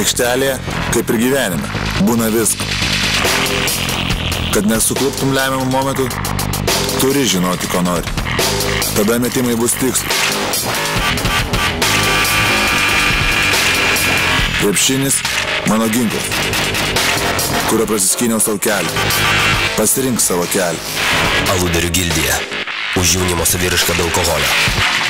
Aikštelėje, kaip ir gyvenime, būna visko. Kad nesukluptum lemiamų momentų, turi žinoti, ko nori. Tada metimai bus tikslus. Krepšinis mano ginklas, kurio prasiskyniau savo kelią. Pasirink savo kelią. Aludarių gildija. Už jaunimo savirišką be alkoholio.